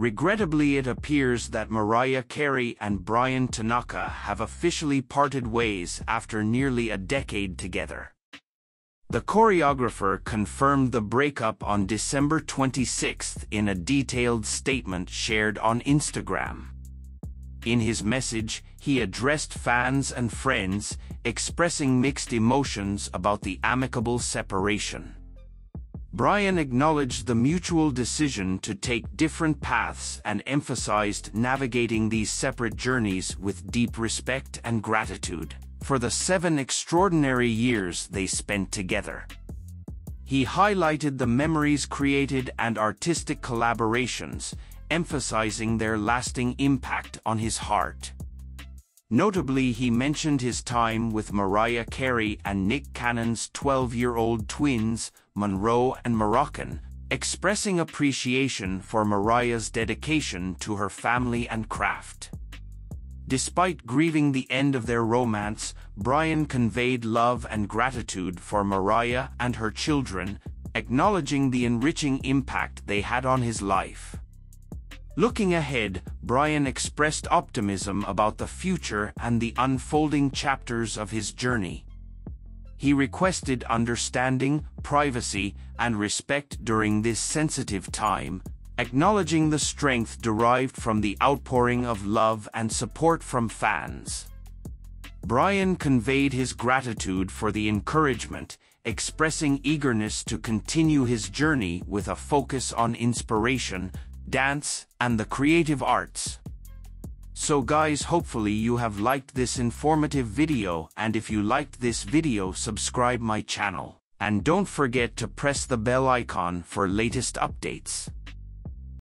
Regrettably it appears that Mariah Carey and Bryan Tanaka have officially parted ways after nearly a decade together. The choreographer confirmed the breakup on December 26 in a detailed statement shared on Instagram. In his message, he addressed fans and friends, expressing mixed emotions about the amicable separation. Bryan acknowledged the mutual decision to take different paths and emphasized navigating these separate journeys with deep respect and gratitude for the seven extraordinary years they spent together. He highlighted the memories created and artistic collaborations, emphasizing their lasting impact on his heart. Notably, he mentioned his time with Mariah Carey and Nick Cannon's 12-year-old twins, Monroe and Moroccan, expressing appreciation for Mariah's dedication to her family and craft. Despite grieving the end of their romance, Bryan conveyed love and gratitude for Mariah and her children, acknowledging the enriching impact they had on his life. Looking ahead, Bryan expressed optimism about the future and the unfolding chapters of his journey. He requested understanding, privacy, and respect during this sensitive time, acknowledging the strength derived from the outpouring of love and support from fans. Bryan conveyed his gratitude for the encouragement, expressing eagerness to continue his journey with a focus on inspiration, dance, and the creative arts. So guys hopefully you have liked this informative video and if you liked this video subscribe my channel. And don't forget to press the bell icon for latest updates.